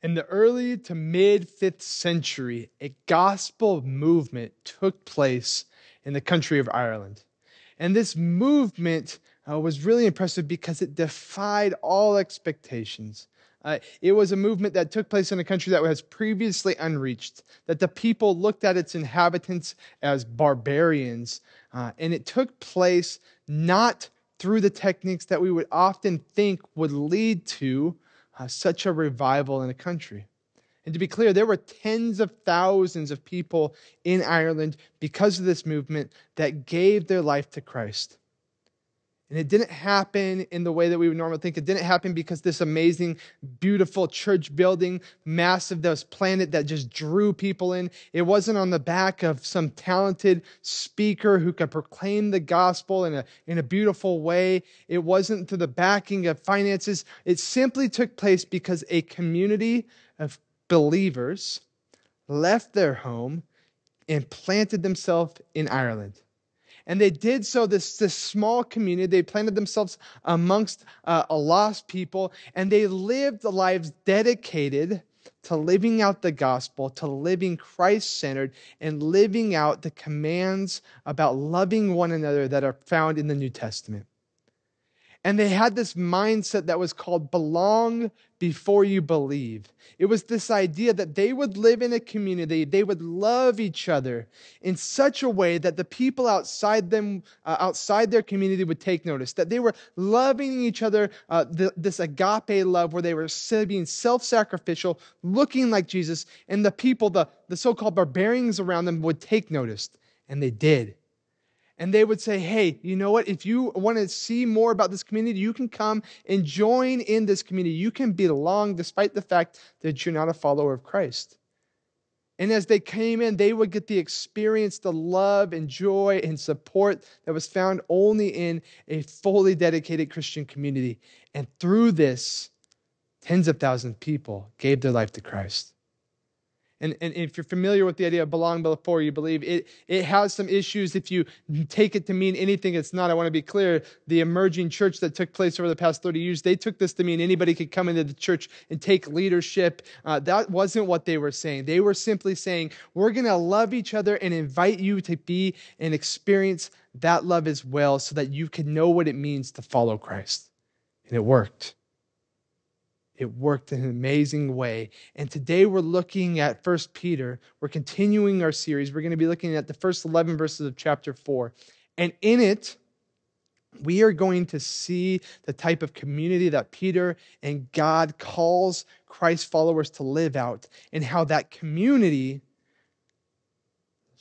In the early to mid 5th century, a gospel movement took place in the country of Ireland. And this movement uh, was really impressive because it defied all expectations. Uh, it was a movement that took place in a country that was previously unreached, that the people looked at its inhabitants as barbarians. Uh, and it took place not through the techniques that we would often think would lead to uh, such a revival in a country. And to be clear, there were tens of thousands of people in Ireland because of this movement that gave their life to Christ. And it didn't happen in the way that we would normally think. It didn't happen because this amazing, beautiful church building, massive, that was planted that just drew people in. It wasn't on the back of some talented speaker who could proclaim the gospel in a, in a beautiful way. It wasn't through the backing of finances. It simply took place because a community of believers left their home and planted themselves in Ireland. And they did so, this, this small community, they planted themselves amongst uh, a lost people, and they lived lives dedicated to living out the gospel, to living Christ centered, and living out the commands about loving one another that are found in the New Testament. And they had this mindset that was called belong before you believe. It was this idea that they would live in a community, they would love each other in such a way that the people outside them, uh, outside their community would take notice, that they were loving each other, uh, the, this agape love where they were being self sacrificial, looking like Jesus, and the people, the, the so called barbarians around them would take notice. And they did and they would say, Hey, you know what? If you want to see more about this community, you can come and join in this community. You can belong despite the fact that you're not a follower of Christ. And as they came in, they would get the experience, the love and joy and support that was found only in a fully dedicated Christian community. And through this, tens of thousands of people gave their life to Christ. And, and if you're familiar with the idea of belong before you believe, it, it has some issues if you take it to mean anything it's not. I want to be clear. The emerging church that took place over the past 30 years, they took this to mean anybody could come into the church and take leadership. Uh, that wasn't what they were saying. They were simply saying, we're going to love each other and invite you to be and experience that love as well so that you can know what it means to follow Christ. And it worked. It worked in an amazing way. And today we're looking at First Peter. We're continuing our series. We're going to be looking at the first 11 verses of chapter 4. And in it, we are going to see the type of community that Peter and God calls Christ followers to live out, and how that community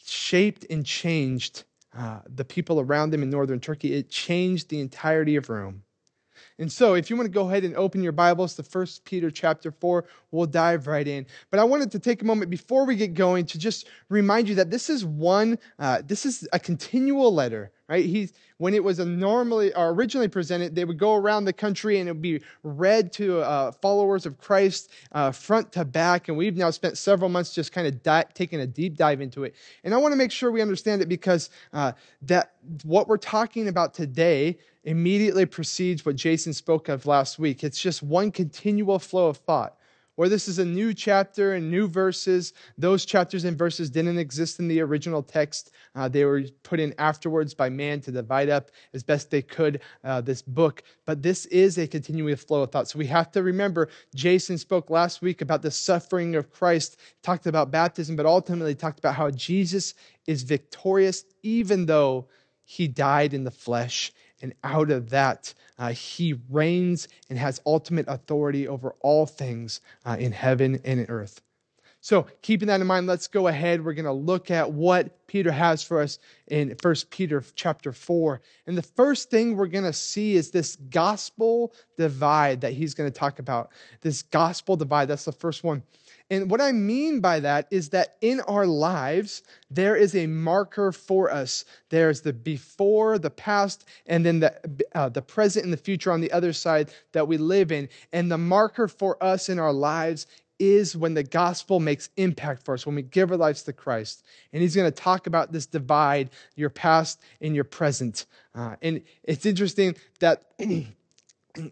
shaped and changed uh, the people around them in northern Turkey. It changed the entirety of Rome. And so, if you want to go ahead and open your Bibles to 1 Peter chapter 4, we'll dive right in. But I wanted to take a moment before we get going to just remind you that this is one, uh, this is a continual letter right? He's, when it was normally or originally presented, they would go around the country and it would be read to uh, followers of Christ uh, front to back. And we've now spent several months just kind of di- taking a deep dive into it. And I want to make sure we understand it because uh, that what we're talking about today immediately precedes what Jason spoke of last week. It's just one continual flow of thought or this is a new chapter and new verses. Those chapters and verses didn't exist in the original text. Uh, they were put in afterwards by man to divide up as best they could uh, this book. But this is a continuous flow of thought. So we have to remember Jason spoke last week about the suffering of Christ, talked about baptism, but ultimately talked about how Jesus is victorious even though he died in the flesh. And out of that, uh, he reigns and has ultimate authority over all things uh, in heaven and in earth. So, keeping that in mind, let's go ahead. We're going to look at what Peter has for us in 1 Peter chapter 4. And the first thing we're going to see is this gospel divide that he's going to talk about. This gospel divide, that's the first one. And what I mean by that is that in our lives, there is a marker for us. There's the before, the past, and then the, uh, the present and the future on the other side that we live in. And the marker for us in our lives is when the gospel makes impact for us, when we give our lives to Christ. And he's going to talk about this divide, your past and your present. Uh, and it's interesting that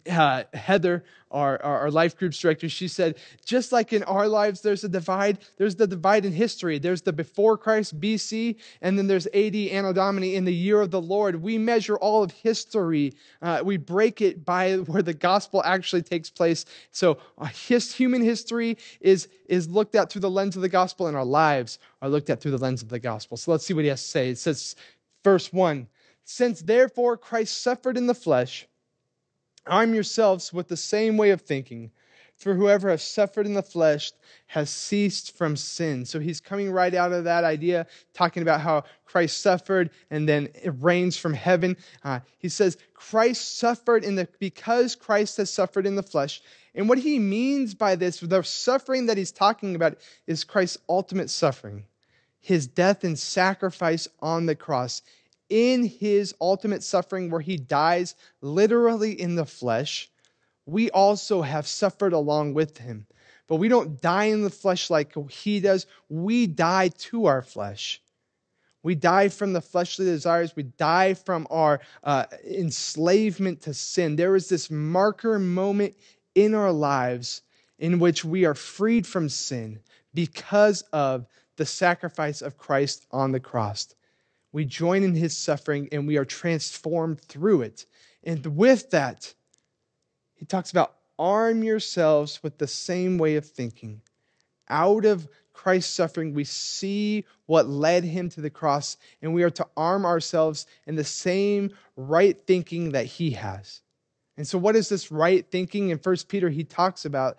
uh, Heather, our, our, our, life groups director, she said, just like in our lives, there's a divide. There's the divide in history. There's the before Christ, BC, and then there's AD, Anno Domini, in the year of the Lord. We measure all of history. Uh, we break it by where the gospel actually takes place. So uh, his, human history is, is looked at through the lens of the gospel, and our lives are looked at through the lens of the gospel. So let's see what he has to say. It says, verse 1 Since therefore Christ suffered in the flesh, Arm yourselves with the same way of thinking. For whoever has suffered in the flesh has ceased from sin. So he's coming right out of that idea, talking about how Christ suffered and then it reigns from heaven. Uh, he says, Christ suffered in the, because Christ has suffered in the flesh. And what he means by this, the suffering that he's talking about, is Christ's ultimate suffering, his death and sacrifice on the cross in his ultimate suffering, where he dies literally in the flesh, we also have suffered along with him. But we don't die in the flesh like he does, we die to our flesh. We die from the fleshly desires. We die from our uh, enslavement to sin. There is this marker moment in our lives in which we are freed from sin because of the sacrifice of Christ on the cross we join in his suffering and we are transformed through it. And with that, he talks about arm yourselves with the same way of thinking. Out of Christ's suffering, we see what led him to the cross, and we are to arm ourselves in the same right thinking that he has. And so, what is this right thinking? In First Peter, he talks about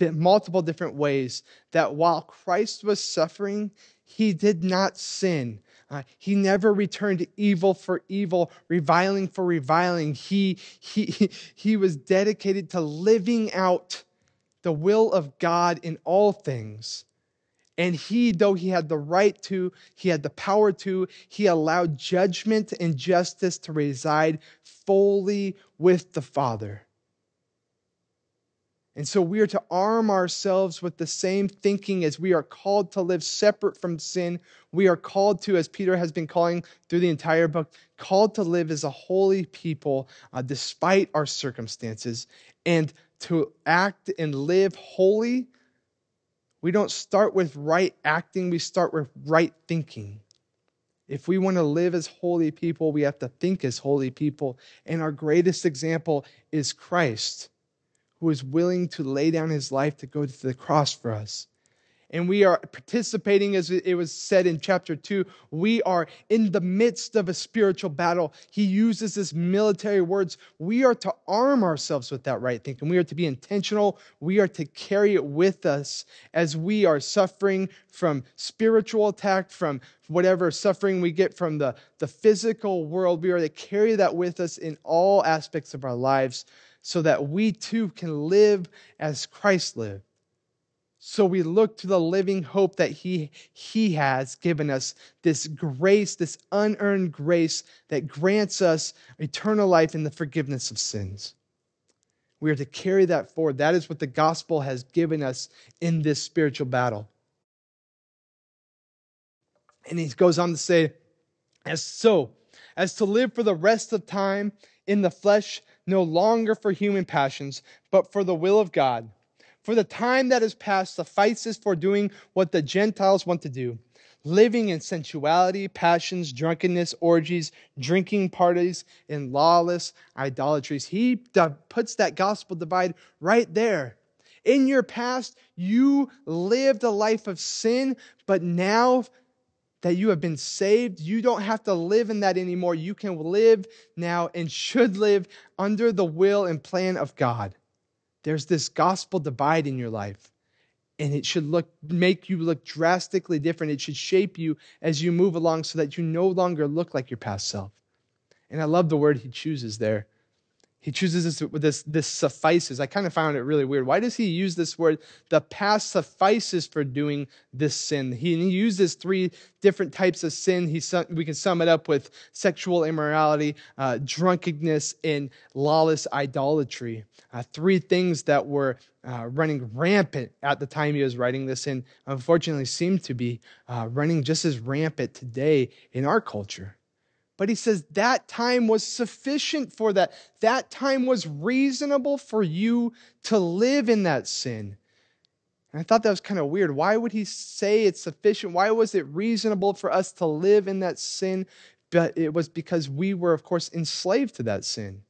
multiple different ways that while Christ was suffering, he did not sin. Uh, he never returned evil for evil, reviling for reviling. He, he, he was dedicated to living out the will of God in all things. And he, though he had the right to, he had the power to, he allowed judgment and justice to reside fully with the Father. And so we are to arm ourselves with the same thinking as we are called to live separate from sin. We are called to, as Peter has been calling through the entire book, called to live as a holy people uh, despite our circumstances. And to act and live holy, we don't start with right acting, we start with right thinking. If we want to live as holy people, we have to think as holy people. And our greatest example is Christ who is willing to lay down his life to go to the cross for us. And we are participating, as it was said in chapter 2, we are in the midst of a spiritual battle. He uses this military words. We are to arm ourselves with that right thinking. We are to be intentional. We are to carry it with us as we are suffering from spiritual attack, from whatever suffering we get from the, the physical world. We are to carry that with us in all aspects of our lives so that we too can live as Christ lived. So we look to the living hope that he, he has given us, this grace, this unearned grace that grants us eternal life and the forgiveness of sins. We are to carry that forward. That is what the gospel has given us in this spiritual battle. And he goes on to say, as so, as to live for the rest of time in the flesh no longer for human passions, but for the will of God. For the time that is past suffices for doing what the Gentiles want to do living in sensuality, passions, drunkenness, orgies, drinking parties, and lawless idolatries. He puts that gospel divide right there. In your past, you lived a life of sin, but now that you have been saved. You don't have to live in that anymore. You can live now and should live under the will and plan of God. There's this gospel divide in your life. And it should look make you look drastically different. It should shape you as you move along so that you no longer look like your past self. And I love the word he chooses there he chooses this, this, this suffices. I kind of found it really weird. Why does he use this word? The past suffices for doing this sin. He, he uses three different types of sin. He, we can sum it up with sexual immorality, uh, drunkenness, and lawless idolatry. Uh, three things that were uh, running rampant at the time he was writing this, and unfortunately seem to be uh, running just as rampant today in our culture. But he says that time was sufficient for that. That time was reasonable for you to live in that sin. And I thought that was kind of weird. Why would he say it's sufficient? Why was it reasonable for us to live in that sin? But it was because we were, of course, enslaved to that sin.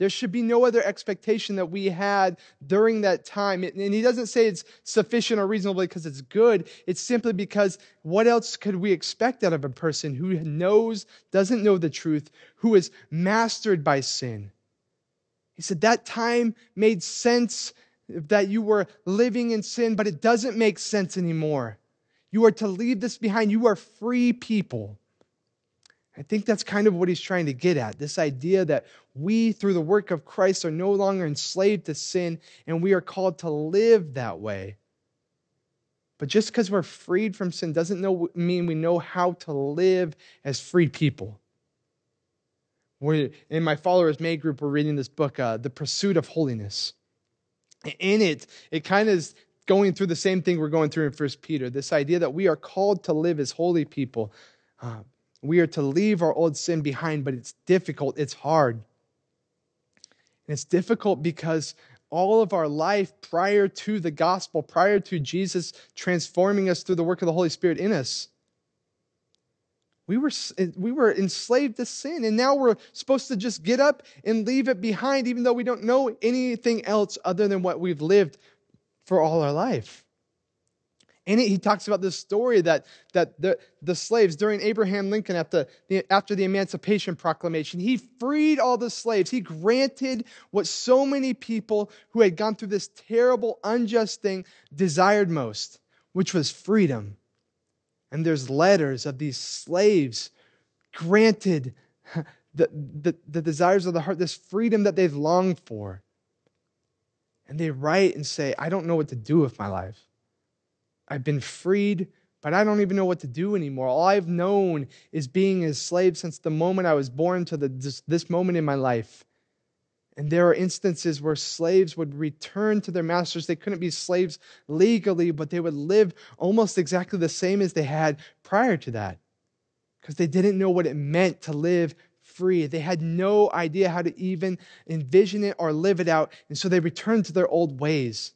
There should be no other expectation that we had during that time. And he doesn't say it's sufficient or reasonable because it's good. It's simply because what else could we expect out of a person who knows, doesn't know the truth, who is mastered by sin? He said that time made sense that you were living in sin, but it doesn't make sense anymore. You are to leave this behind. You are free people. I think that's kind of what he's trying to get at this idea that we, through the work of Christ, are no longer enslaved to sin and we are called to live that way. But just because we're freed from sin doesn't know, mean we know how to live as free people. We're, in my Followers Made group, we're reading this book, uh, The Pursuit of Holiness. In it, it kind of is going through the same thing we're going through in First Peter this idea that we are called to live as holy people. Uh, we are to leave our old sin behind, but it's difficult, it's hard. And it's difficult because all of our life prior to the gospel, prior to Jesus transforming us through the work of the Holy Spirit in us, we were, eh, we were enslaved to sin, and now we're supposed to just get up and leave it behind, even though we don't know anything else other than what we've lived for all our life. And he talks about this story that, that the, the slaves during Abraham Lincoln after the, after the Emancipation Proclamation, he freed all the slaves. He granted what so many people who had gone through this terrible, unjust thing desired most, which was freedom. And there's letters of these slaves granted the, the, the desires of the heart, this freedom that they've longed for. And they write and say, I don't know what to do with my life. I've been freed, but I don't even know what to do anymore. All I've known is being a slave since the moment I was born to the, this, this moment in my life. And there are instances where slaves would return to their masters. They couldn't be slaves legally, but they would live almost exactly the same as they had prior to that because they didn't know what it meant to live free. They had no idea how to even envision it or live it out. And so they returned to their old ways.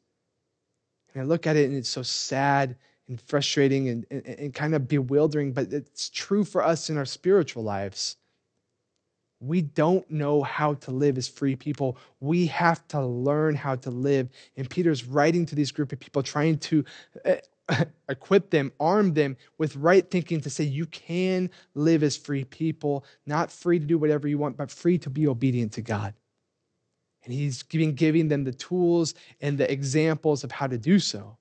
And I look at it and it's so sad and frustrating and, and, and kind of bewildering, but it's true for us in our spiritual lives. We don't know how to live as free people. We have to learn how to live. And Peter's writing to these group of people, trying to uh, equip them, arm them with right thinking to say, you can live as free people, not free to do whatever you want, but free to be obedient to God. And he's giving, giving them the tools and the examples of how to do so.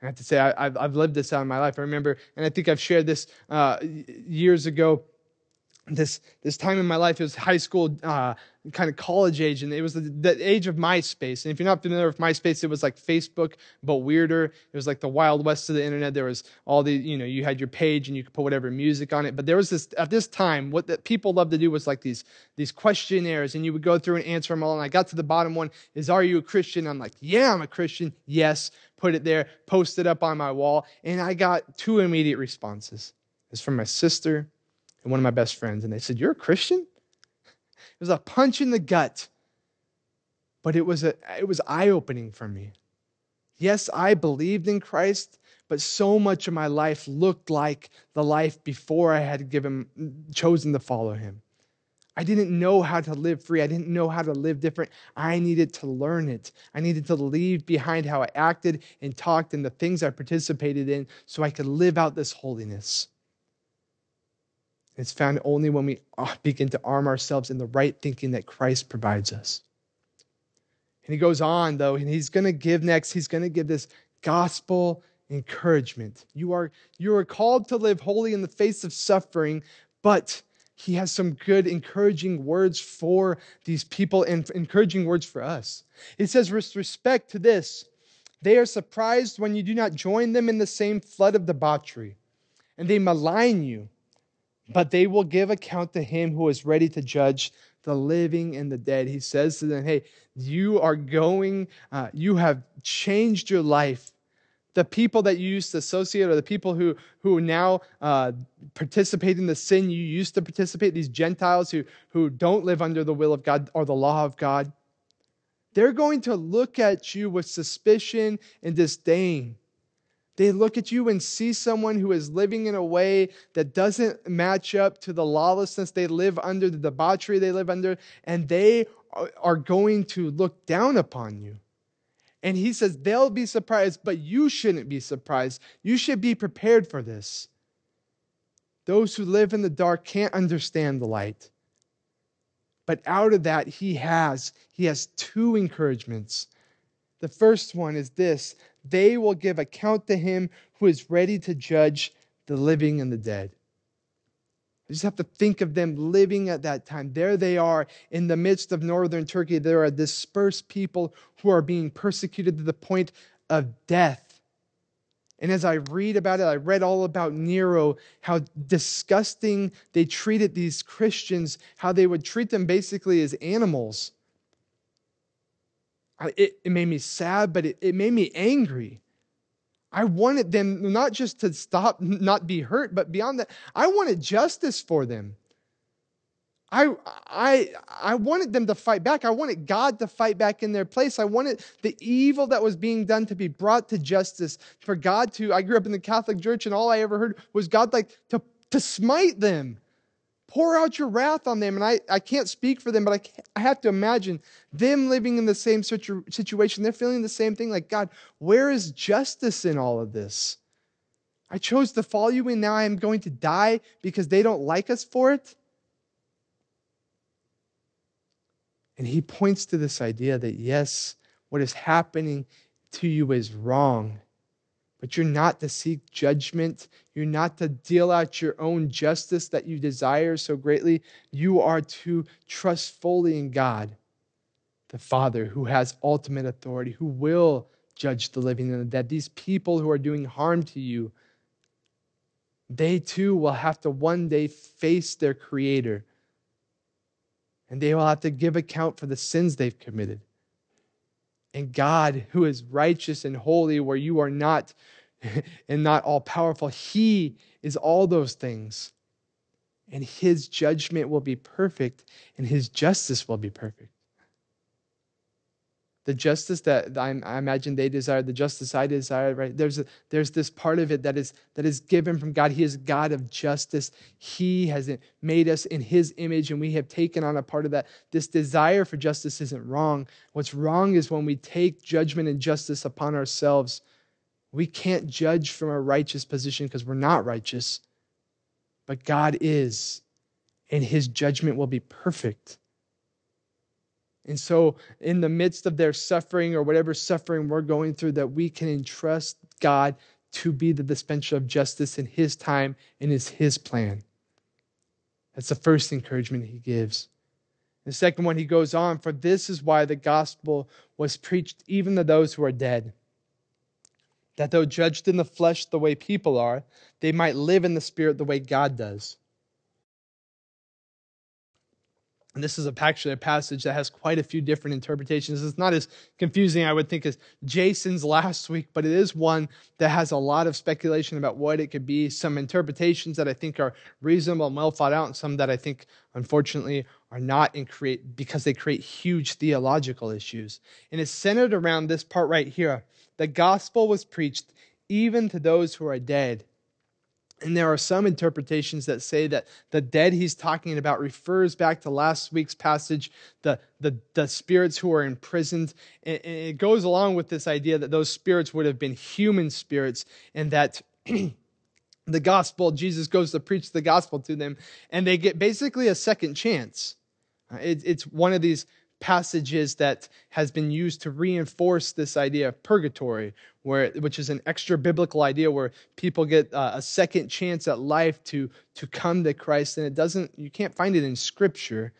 I have to say, I, have I've lived this out in my life. I remember, and I think I've shared this uh, years ago this this time in my life it was high school uh, kind of college age and it was the, the, age of myspace. And if you're not familiar with myspace it was like facebook but weirder. It was like the wild west of the internet. There was all the you know you had your page and you could put whatever music on it. But there was this at this time what people loved to do was like these these questionnaires and you would go through and answer them all. And i got to the bottom one is are you a christian? I'm like yeah i'm a christian. Yes put it there post it up on my wall and i got two immediate responses. It's from my sister and one of my best friends, and they said, You're a Christian? It was a punch in the gut, but it was, a, it was eye opening for me. Yes, I believed in Christ, but so much of my life looked like the life before I had given, chosen to follow him. I didn't know how to live free. I didn't know how to live different. I needed to learn it. I needed to leave behind how I acted and talked and the things I participated in so I could live out this holiness. It's found only when we uh, begin to arm ourselves in the right thinking that Christ provides us. And he goes on, though, and he's going to give next, he's going to give this gospel encouragement. You are, you are called to live holy in the face of suffering, but he has some good, encouraging words for these people and encouraging words for us. It says, with respect to this, they are surprised when you do not join them in the same flood of debauchery, and they malign you but they will give account to him who is ready to judge the living and the dead. He says to them, Hey, you are going, uh, you have changed your life. the people that you used to associate or the people who, who now uh, participate in the sin you used to participate, these Gentiles who, who don't live under the will of God or the law of God, they're going to look at you with suspicion and disdain. They look at you and see someone who is living in a way that doesn't match up to the lawlessness they live under, the debauchery they live under, and they are going to look down upon you. And he says they'll be surprised, but you shouldn't be surprised. You should be prepared for this. Those who live in the dark can't understand the light. But out of that, he has he has two encouragements. The first one is this they will give account to him who is ready to judge the living and the dead. You just have to think of them living at that time. There they are in the midst of northern Turkey. There are dispersed people who are being persecuted to the point of death. And as I read about it, I read all about Nero, how disgusting they treated these Christians, how they would treat them basically as animals. It, it made me sad, but it, it made me angry. I wanted them not just to stop, not be hurt, but beyond that, I wanted justice for them. I, I, I wanted them to fight back. I wanted God to fight back in their place. I wanted the evil that was being done to be brought to justice. For God to, I grew up in the Catholic Church, and all I ever heard was God like to, to smite them. Pour out your wrath on them. And I, I can't speak for them, but I, I have to imagine them living in the same situ- situation. They're feeling the same thing like, God, where is justice in all of this? I chose to follow you, and now I am going to die because they don't like us for it. And he points to this idea that, yes, what is happening to you is wrong. But you're not to seek judgment. You're not to deal out your own justice that you desire so greatly. You are to trust fully in God, the Father, who has ultimate authority, who will judge the living and the dead. These people who are doing harm to you, they too will have to one day face their Creator. And they will have to give account for the sins they've committed and God, who is righteous and holy, where you are not and not all powerful, He is all those things. And His judgment will be perfect, and His justice will be perfect. The justice that I, imagine they desire, the justice I desire, right? There's, a, there's this part of it that is, that is given from God. He is God of justice. He has made us in His image, and we have taken on a part of that. This desire for justice isn't wrong. What's wrong is when we take judgment and justice upon ourselves. We can't judge from a righteous position because we're not righteous, but God is, and His judgment will be perfect. And so, in the midst of their suffering or whatever suffering we're going through, that we can entrust God to be the dispenser of justice in His time and is His plan. That's the first encouragement He gives. The second one, He goes on, for this is why the gospel was preached even to those who are dead. That though judged in the flesh the way people are, they might live in the spirit the way God does. And this is actually a passage that has quite a few different interpretations. It's not as confusing, I would think, as Jason's last week, but it is one that has a lot of speculation about what it could be. Some interpretations that I think are reasonable and well thought out, and some that I think, unfortunately, are not and create because they create huge theological issues. And it's centered around this part right here. The gospel was preached even to those who are dead and there are some interpretations that say that the dead he's talking about refers back to last week's passage, the, the, the spirits who are imprisoned. And it goes along with this idea that those spirits would have been human spirits and that the gospel, Jesus goes to preach the gospel to them, and they get basically a second chance. Uh, it, it's one of these passages that has been used to reinforce this idea of purgatory, where, which is an extra biblical idea where people get uh, a second chance at life to, to come to Christ. And it doesn't, you can't find it in Scripture.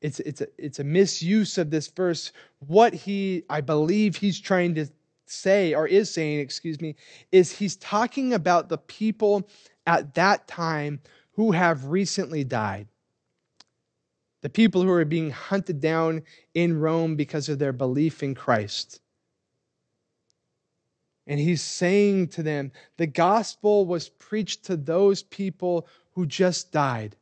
It's, it's, a, it's a misuse of this verse. What he, I believe he's trying to say, or is saying, excuse me, is he's talking about the people at that time who have recently died the people who are being hunted down in Rome because of their belief in Christ. And he's saying to them, the gospel was preached to those people who just died.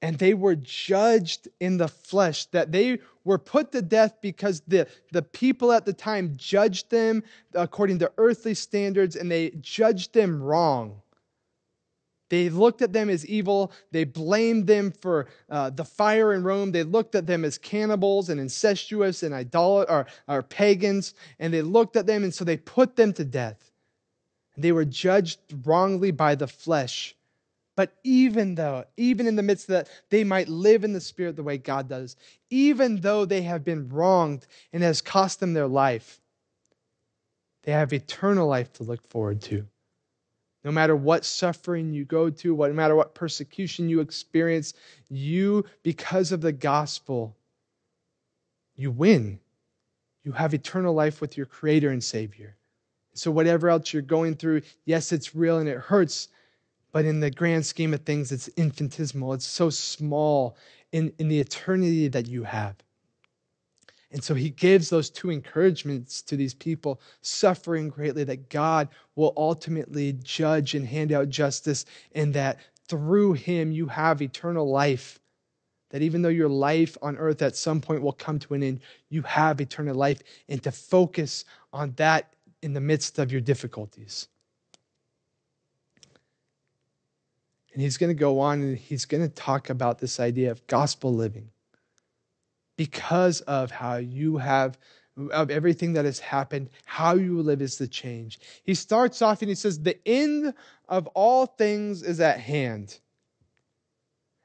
And they were judged in the flesh, that they were put to death because the, the people at the time judged them according to earthly standards and they judged them wrong. They looked at them as evil. They blamed them for uh, the fire in Rome. They looked at them as cannibals and incestuous and idol- or, or pagans. And they looked at them, and so they put them to death. They were judged wrongly by the flesh. But even though, even in the midst of that, they might live in the spirit the way God does, even though they have been wronged and has cost them their life, they have eternal life to look forward to. No matter what suffering you go to, no matter what persecution you experience, you, because of the gospel, you win. You have eternal life with your Creator and Savior. So, whatever else you're going through, yes, it's real and it hurts, but in the grand scheme of things, it's infinitesimal. It's so small in, in the eternity that you have. And so he gives those two encouragements to these people suffering greatly that God will ultimately judge and hand out justice, and that through him you have eternal life. That even though your life on earth at some point will come to an end, you have eternal life, and to focus on that in the midst of your difficulties. And he's going to go on and he's going to talk about this idea of gospel living because of how you have of everything that has happened, how you live is the change. He starts off and he says, The end of all things is at hand.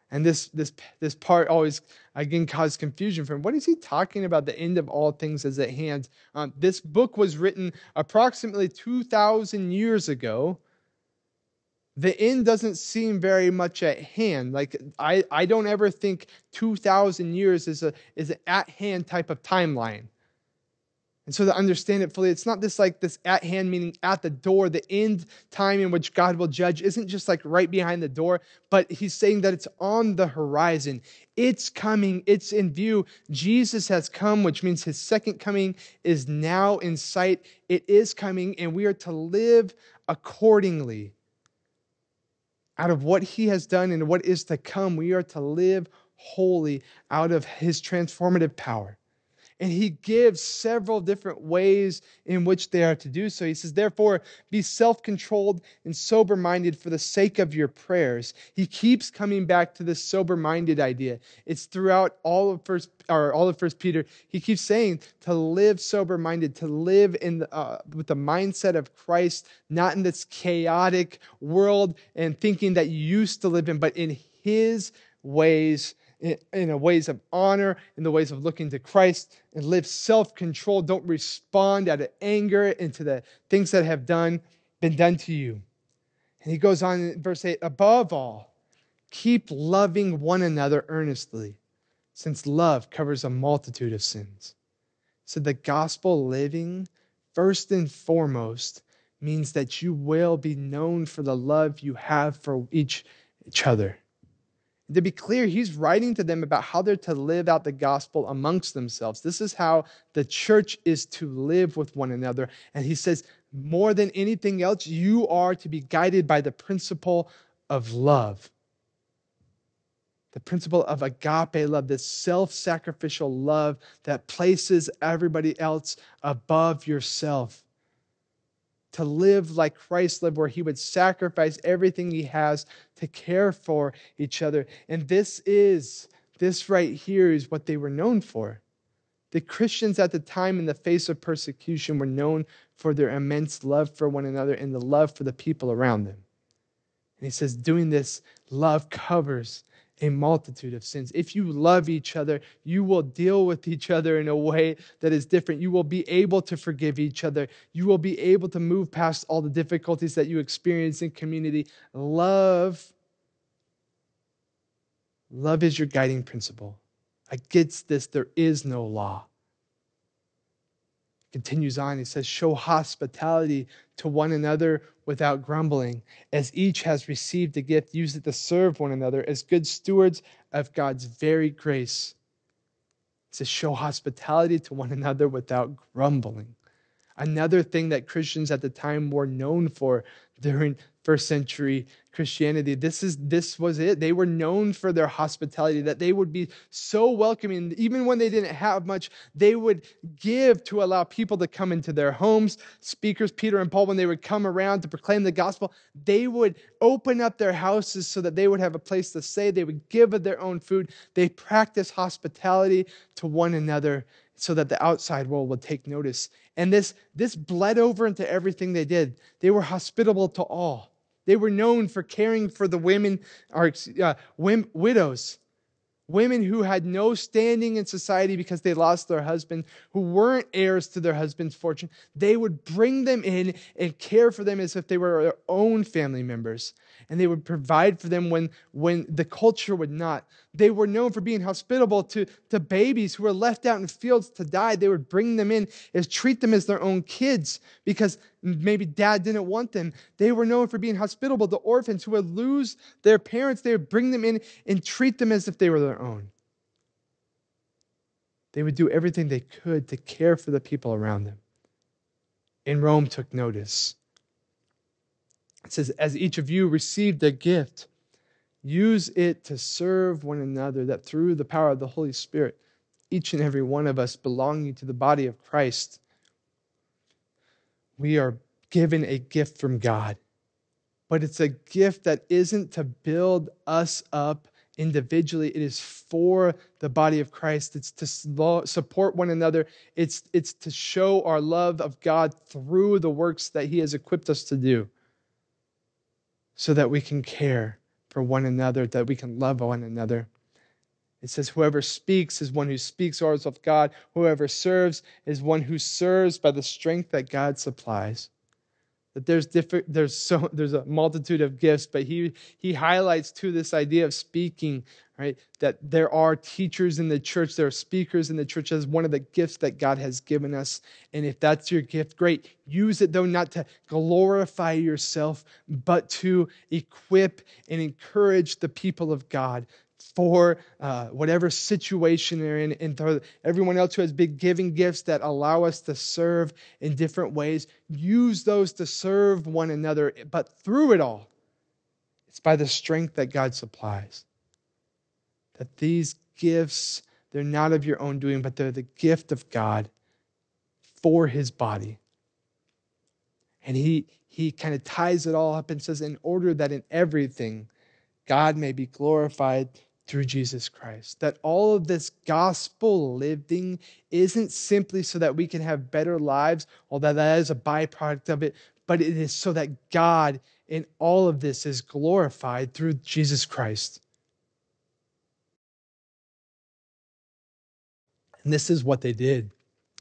And this, this, this part always, again, caused confusion for him. What is he talking about? The end of all things is at hand. Um, this book was written approximately 2,000 years ago the end doesn't seem very much at hand. Like I, I don't ever think 2,000 years is a is an at hand type of timeline. And so to understand it fully, it's not this like this at hand meaning at the door, the end time in which God will judge isn't just like right behind the door, but he's saying that it's on the horizon. It's coming, it's in view. Jesus has come, which means his second coming is now in sight. It is coming, and we are to live accordingly out of what he has done and what is to come, we are to live wholly out of his transformative power. And he gives several different ways in which they are to do so. He says, Therefore, be self controlled and sober minded for the sake of your prayers. He keeps coming back to this sober minded idea. It's throughout all of First, or all of First Peter. He keeps saying to live sober minded, to live in the, uh, with the mindset of Christ, not in this chaotic world and thinking that you used to live in, but in his ways in, the ways of honor, in the ways of looking to Christ, and live self control. Don't respond out of anger into the things that have done been done to you. And he goes on in verse 8 above all, keep loving one another earnestly, since love covers a multitude of sins. So the gospel living, first and foremost, means that you will be known for the love you have for each, each other to be clear, he's writing to them about how they're to live out the gospel amongst themselves. This is how the church is to live with one another. And he says, more than anything else, you are to be guided by the principle of love. The principle of agape love, this self sacrificial love that places everybody else above yourself to live like Christ lived, where he would sacrifice everything he has to care for each other. And this is, this right here is what they were known for. The Christians at the time, in the face of persecution, were known for their immense love for one another and the love for the people around them. And he says, doing this, love covers a multitude of sins. If you love each other, you will deal with each other in a way that is different. You will be able to forgive each other. You will be able to move past all the difficulties that you experience in community. Love love is your guiding principle. Against this there is no law continues on. He says, Show hospitality to one another without grumbling. As each has received a gift, use it to serve one another as good stewards of God's very grace. to show hospitality to one another without grumbling. Another thing that Christians at the time were known for during first century Christianity. This is this was it. They were known for their hospitality, that they would be so welcoming. Even when they didn't have much, they would give to allow people to come into their homes. Speakers, Peter and Paul, when they would come around to proclaim the gospel, they would open up their houses so that they would have a place to stay. They would give of their own food. They practiced hospitality to one another so that the outside world would take notice. And this, this bled over into everything they did. They were hospitable to all. They were known for caring for the women, or uh, widows, women who had no standing in society because they lost their husband, who weren't heirs to their husband's fortune. They would bring them in and care for them as if they were their own family members and they would provide for them when, when the culture would not. They were known for being hospitable to, to babies who were left out in fields to die. They would bring them in and treat them as their own kids because maybe dad didn't want them. They were known for being hospitable to orphans who would lose their parents. They would bring them in and treat them as if they were their own. They would do everything they could to care for the people around them. And Rome took notice. It says, As each of you received a gift, use it to serve one another, that through the power of the Holy Spirit, each and every one of us belonging to the body of Christ, we are given a gift from God. But it's a gift that isn't to build us up individually, it is for the body of Christ. It's to support one another, it's, it's to show our love of God through the works that He has equipped us to do so that we can care for one another, that we can love one another. It says, Whoever speaks is one who speaks orders of God. Whoever serves is one who serves by the strength that God supplies that there's different there's so there's a multitude of gifts but he he highlights to this idea of speaking right? That there are teachers in the church there are speakers in the church as one of the gifts that god has given us. And if that's your gift great. Use it though not to glorify yourself but to equip and encourage the people of god for uh, whatever situation they're in, and for everyone else who has been giving gifts that allow us to serve in different ways. Use those to serve one another, but through it all, it's by the strength that God supplies. That these gifts, they're not of your own doing, but they're the gift of God for his body. And he, he kind of ties it all up and says, in order that in everything God may be glorified through Jesus Christ. That all of this gospel living isn't simply so that we can have better lives, although that is a byproduct of it, but it is so that God in all of this is glorified through Jesus Christ. And this is what they did.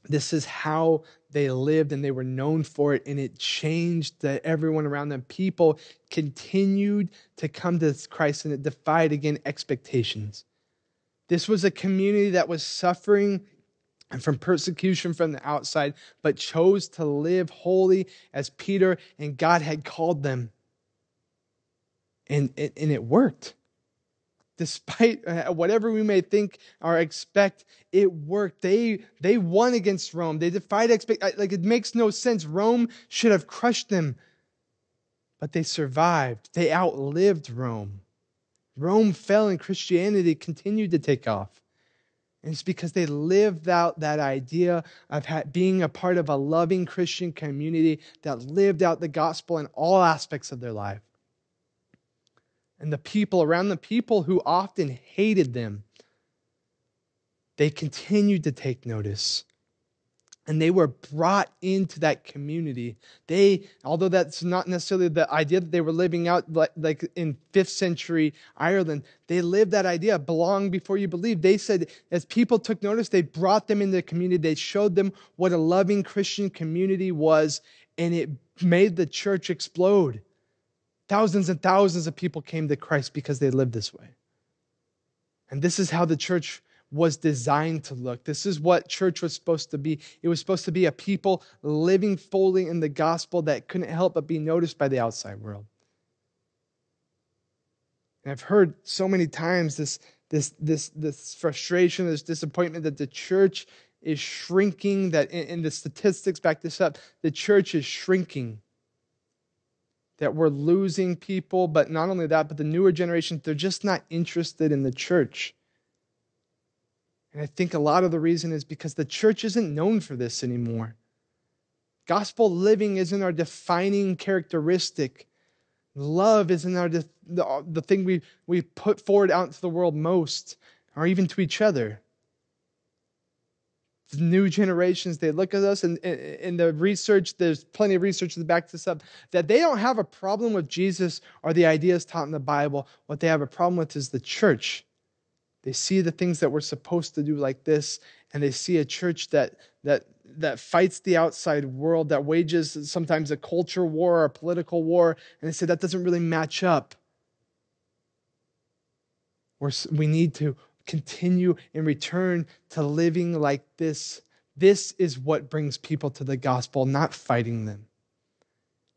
This is how they lived and they were known for it, and it changed the, everyone around them. People continued to come to Christ, and it defied again expectations. This was a community that was suffering and from persecution from the outside, but chose to live holy as Peter and God had called them. And, and, and it worked despite uh, whatever we may think or expect, it worked. They they won against Rome. They defied expect like it makes no sense. Rome should have crushed them. But they survived. They outlived Rome. Rome fell and Christianity continued to take off. And it's because they lived out that idea of being a part of a loving Christian community that lived out the gospel in all aspects of their life and the people around the people who often hated them, they continued to take notice. And they were brought into that community. They, although that's not necessarily the idea that they were living out like in fifth century Ireland, they lived that idea belong before you believe. They said, as people took notice, they brought them into the community. They showed them what a loving Christian community was, and it made the church explode. Thousands and thousands of people came to Christ because they lived this way. And this is how the church was designed to look. This is what church was supposed to be. It was supposed to be a people living fully in the gospel that couldn't help but be noticed by the outside world. And I've heard so many times this, this, this, this frustration, this disappointment that the church is shrinking, that, in, the statistics back this up, the church is shrinking. That we're losing people, but not only that, but the newer generation, they're just not interested in the church. And I think a lot of the reason is because the church isn't known for this anymore. Gospel living isn't our defining characteristic. Love isn't our the, the, thing we, we put forward out into the world most, or even to each other. New generations, they look at us, and in the research, there's plenty of research that backs this up, that they don't have a problem with Jesus or the ideas taught in the Bible. What they have a problem with is the church. They see the things that we're supposed to do like this, and they see a church that that that fights the outside world, that wages sometimes a culture war or a political war, and they say that doesn't really match up. We're, we need to continue and return to living like this. This is what brings people to the gospel, not fighting them.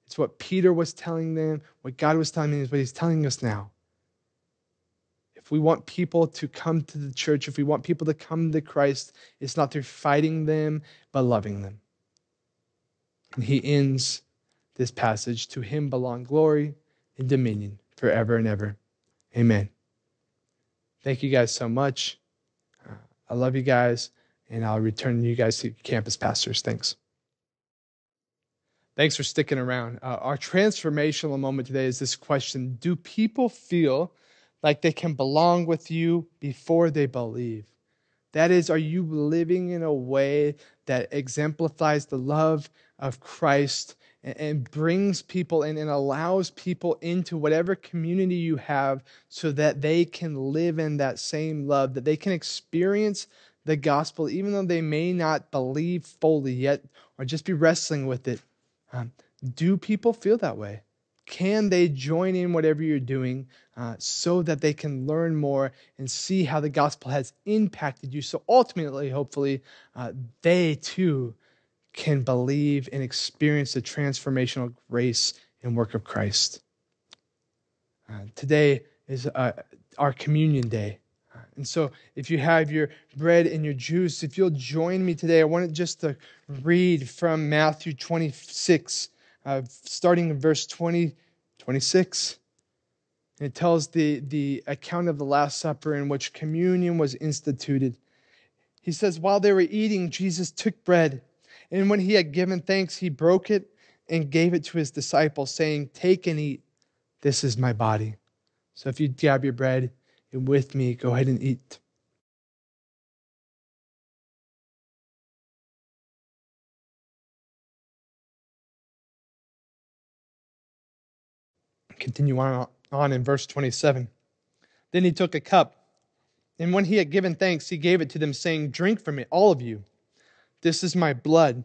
It's what Peter was telling them, what God was telling them is what he's telling us now if we want people to come to the church, if we want people to come to Christ, it's not through fighting them, but loving them. And he ends this passage To him belong glory and dominion forever and ever. Amen. Thank you guys so much. I love you guys, and I'll return you guys to campus pastors. Thanks. Thanks for sticking around. Uh, our transformational moment today is this question Do people feel like they can belong with you before they believe. That is, are you living in a way that exemplifies the love of Christ and, brings people in and allows people into whatever community you have so that they can live in that same love, that they can experience the gospel, even though they may not believe fully yet or just be wrestling with it? Um, do people feel that way? Can they join in whatever you're doing uh, so that they can learn more and see how the gospel has impacted you? So ultimately, hopefully, uh, they too can believe and experience the transformational grace and work of Christ. Uh, today is uh, our communion day. And so, if you have your bread and your juice, if you'll join me today, I wanted just to read from Matthew 26 uh, starting in verse 20, 26. And it tells the, the account of the Last Supper in which communion was instituted. He says, While they were eating, Jesus took bread, and when he had given thanks, he broke it and gave it to his disciples, saying, Take and eat. This is my body. So if you grab your bread and with me, go ahead and eat. Continue on, on in verse 27. Then he took a cup, and when he had given thanks, he gave it to them, saying, Drink from it, all of you. This is my blood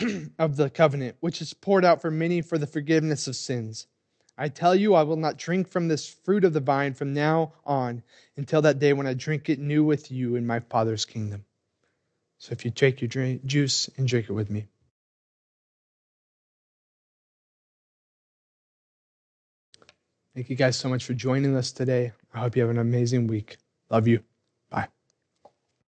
of the covenant, which is poured out for many for the forgiveness of sins. I tell you, I will not drink from this fruit of the vine from now on until that day when I drink it new with you in my Father's kingdom. So if you take your drink, juice and drink it with me. Thank you guys so much for joining us today. I hope you have an amazing week. Love you.